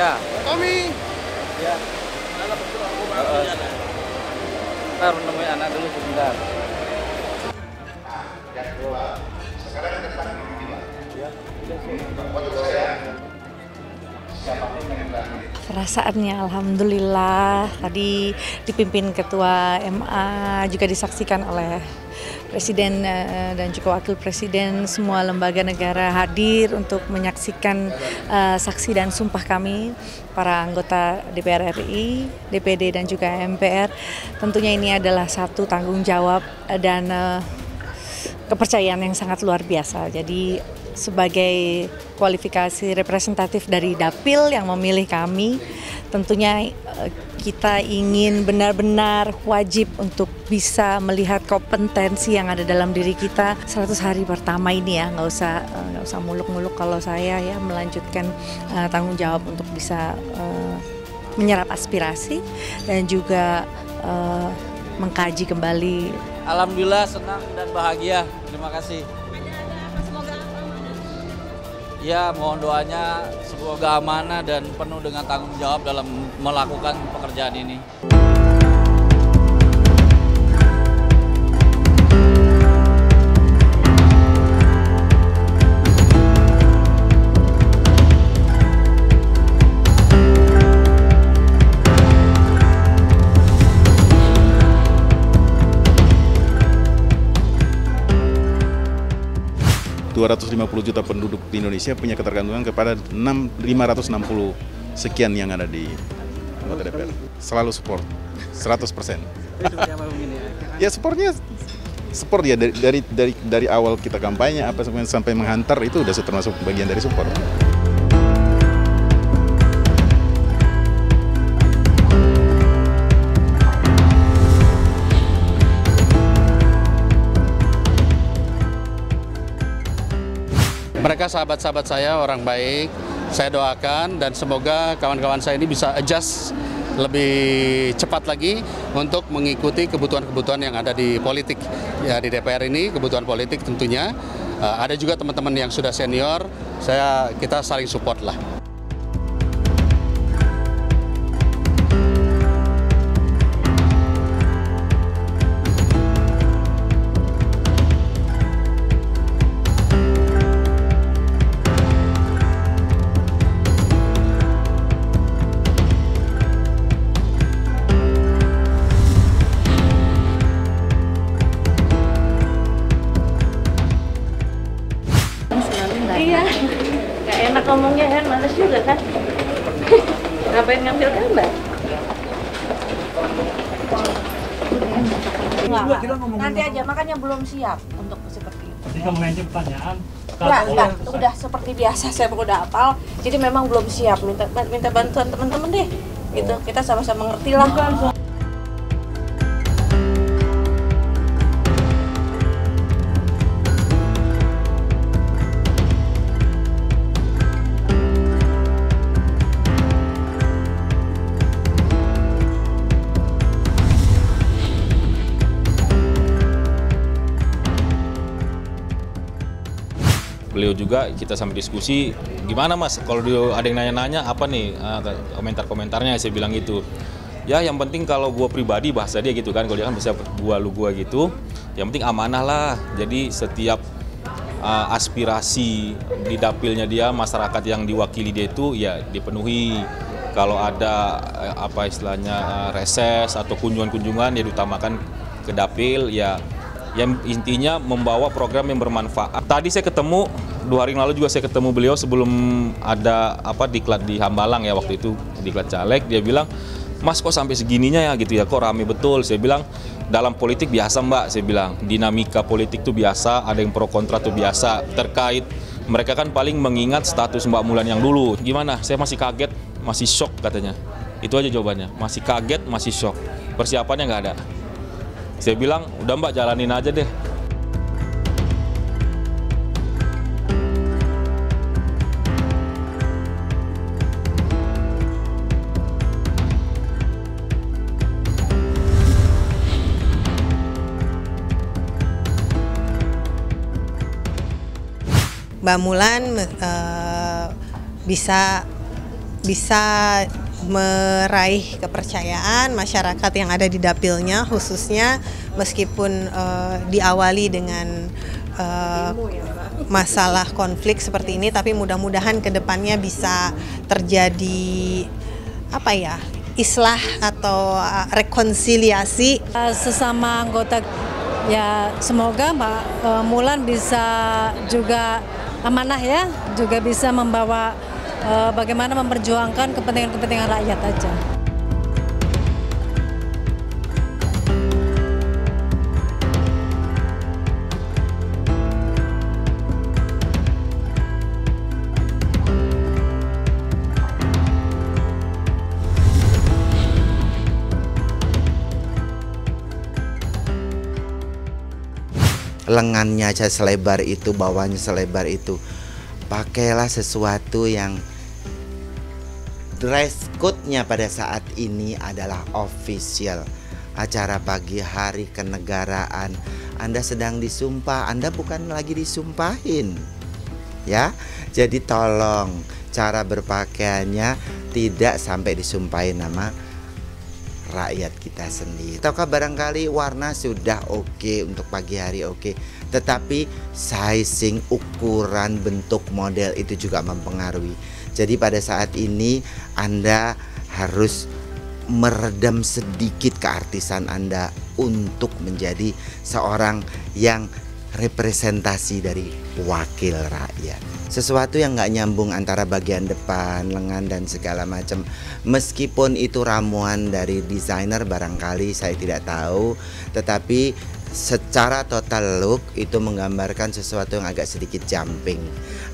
Ya. Tommy. Ya. kita betul aku menemui anak dulu sebentar. Yang kedua, sekarang tentang ini. Ya. Waktu saya Perasaannya Alhamdulillah tadi dipimpin Ketua MA juga disaksikan oleh Presiden eh, dan juga Wakil Presiden semua lembaga negara hadir untuk menyaksikan uh, saksi dan sumpah kami para anggota DPR RI, DPD dan juga MPR. Tentunya ini adalah satu tanggung jawab dan uh, kepercayaan yang sangat luar biasa. Jadi sebagai kualifikasi representatif dari Dapil yang memilih kami, tentunya eh, kita ingin benar-benar wajib untuk bisa melihat kompetensi yang ada dalam diri kita 100 hari pertama ini ya nggak usah eh, nggak usah muluk-muluk kalau saya ya melanjutkan uh, tanggung jawab untuk bisa menyerap aspirasi dan juga mengkaji kembali. Alhamdulillah senang dan bahagia. Terima kasih. Ya, mohon doanya semoga amanah dan penuh dengan tanggung jawab dalam melakukan pekerjaan ini. 250 juta penduduk di Indonesia punya ketergantungan kepada 6, 560 sekian yang ada di anggota DPR. Selalu support, 100 persen. ya supportnya support ya dari, dari dari dari awal kita kampanye apa sampai menghantar itu udah termasuk bagian dari support. Mereka sahabat-sahabat saya, orang baik. Saya doakan dan semoga kawan-kawan saya ini bisa adjust lebih cepat lagi untuk mengikuti kebutuhan-kebutuhan yang ada di politik. Ya di DPR ini kebutuhan politik tentunya. Uh, ada juga teman-teman yang sudah senior, saya kita saling support lah. Juga kan ngapain ngambil gambar Enggak, nanti aja makanya belum siap untuk seperti itu. Jadi kamu nanya pertanyaan. Enggak, enggak, udah seperti biasa saya udah hafal. Jadi memang belum siap minta minta bantuan teman-teman deh. Gitu, kita sama-sama ngerti lah. Beliau juga kita sambil diskusi gimana mas? Kalau ada yang nanya-nanya apa nih eh, komentar-komentarnya? Saya bilang gitu. Ya yang penting kalau gua pribadi bahasa dia gitu kan kalau dia kan bisa gua lu gua gitu yang penting amanah lah. Jadi setiap uh, aspirasi di dapilnya dia masyarakat yang diwakili dia itu ya dipenuhi. Kalau ada apa istilahnya reses atau kunjungan-kunjungan ya diutamakan ke dapil ya yang intinya membawa program yang bermanfaat. Tadi saya ketemu dua hari lalu juga saya ketemu beliau sebelum ada apa diklat di Hambalang ya waktu itu diklat caleg. Dia bilang Mas kok sampai segininya ya? Gitu ya. Kok rame betul? Saya bilang dalam politik biasa mbak saya bilang. Dinamika politik tuh biasa ada yang pro kontra tuh biasa. Terkait mereka kan paling mengingat status Mbak Mulan yang dulu. Gimana? Saya masih kaget masih shock katanya. Itu aja jawabannya. Masih kaget masih shock. Persiapannya nggak ada saya bilang, udah mbak jalanin aja deh. Mbak Mulan uh, bisa bisa meraih kepercayaan masyarakat yang ada di dapilnya khususnya meskipun uh, diawali dengan uh, masalah konflik seperti ini tapi mudah-mudahan ke depannya bisa terjadi apa ya islah atau uh, rekonsiliasi. Sesama anggota ya semoga Mbak Mulan bisa juga amanah ya, juga bisa membawa uh, bagaimana memperjuangkan kepentingan-kepentingan rakyat aja. lengannya aja selebar itu, bawahnya selebar itu. Pakailah sesuatu yang dress code-nya pada saat ini adalah official. Acara pagi hari kenegaraan. Anda sedang disumpah, Anda bukan lagi disumpahin. Ya. Jadi tolong cara berpakaiannya tidak sampai disumpahin nama rakyat kita sendiri. Ataukah barangkali warna sudah oke untuk pagi hari oke, tetapi sizing, ukuran, bentuk model itu juga mempengaruhi. Jadi pada saat ini Anda harus meredam sedikit keartisan Anda untuk menjadi seorang yang representasi dari wakil rakyat sesuatu yang nggak nyambung antara bagian depan, lengan dan segala macam. Meskipun itu ramuan dari desainer barangkali saya tidak tahu, tetapi secara total look itu menggambarkan sesuatu yang agak sedikit jumping.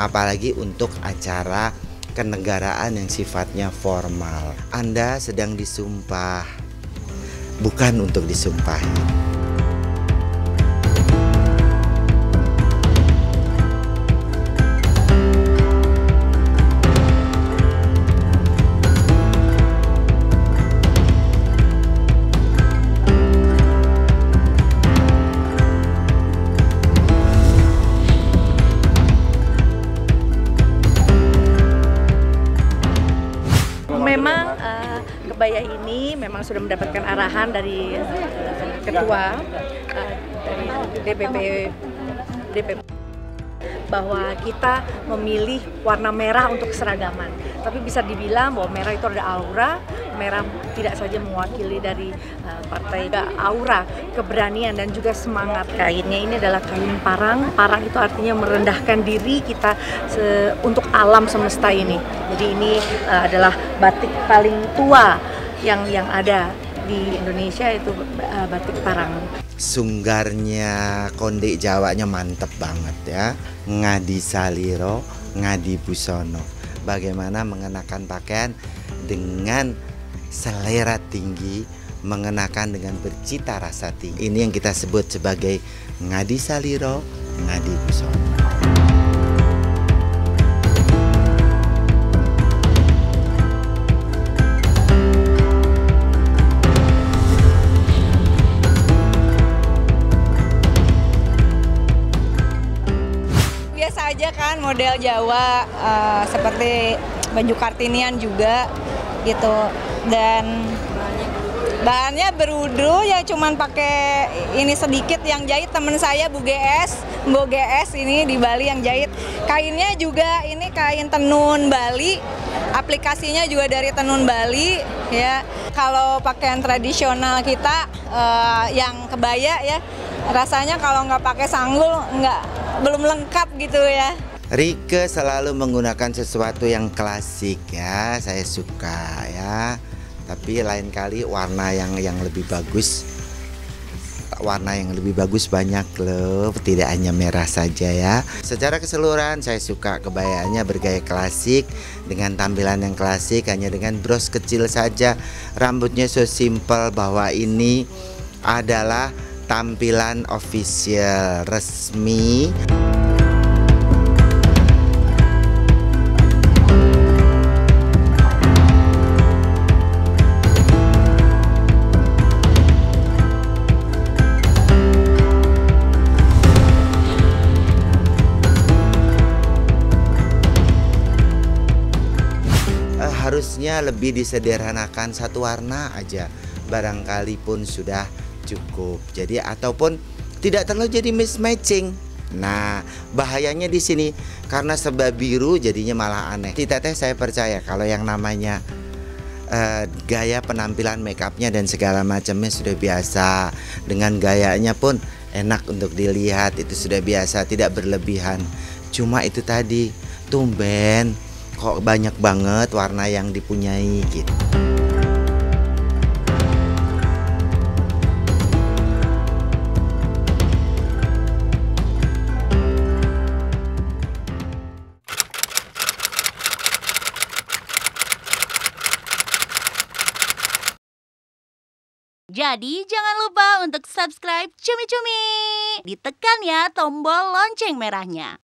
Apalagi untuk acara kenegaraan yang sifatnya formal. Anda sedang disumpah, bukan untuk disumpahi. Kebaya ini memang sudah mendapatkan arahan dari ketua uh, dari DPP DPP bahwa kita memilih warna merah untuk keseragaman. Tapi bisa dibilang bahwa merah itu ada aura, merah tidak saja mewakili dari uh, partai aura, keberanian dan juga semangat. Kainnya ini adalah kain parang. Parang itu artinya merendahkan diri kita untuk alam semesta ini. Jadi ini uh, adalah batik paling tua yang yang ada di Indonesia itu uh, batik parang. sunggarnya konde Jawanya mantep banget ya ngadi saliro ngadi busono bagaimana mengenakan pakaian dengan selera tinggi mengenakan dengan bercita rasa tinggi. Ini yang kita sebut sebagai ngadi saliro ngadi busono biasa aja kan model Jawa eh, seperti baju kartinian juga gitu dan bahannya berudu ya cuman pakai ini sedikit yang jahit. Temen saya Bu GS Bu GS ini di Bali yang jahit. Kainnya juga ini kain tenun Bali. Aplikasinya juga dari tenun Bali ya. Kalau pakaian tradisional kita eh, yang kebaya ya rasanya kalau nggak pakai sanggul nggak belum lengkap gitu ya. Rike selalu menggunakan sesuatu yang klasik ya, saya suka ya. Tapi lain kali warna yang yang lebih bagus, warna yang lebih bagus banyak loh, tidak hanya merah saja ya. Secara keseluruhan saya suka kebayaannya bergaya klasik dengan tampilan yang klasik hanya dengan bros kecil saja, rambutnya so simple bahwa ini adalah tampilan official resmi. Harusnya lebih disederhanakan satu warna aja. Barangkali pun sudah cukup. Jadi ataupun tidak terlalu jadi mismatching. Nah bahayanya di sini karena sebab biru jadinya malah aneh. Tidak teh saya percaya kalau yang namanya eh, gaya penampilan make upnya dan segala macamnya sudah biasa. Dengan gayanya pun enak untuk dilihat itu sudah biasa tidak berlebihan. Cuma itu tadi tumben kok banyak banget warna yang dipunyai gitu Jadi jangan lupa untuk subscribe Cumi Cumi. Ditekan ya tombol lonceng merahnya.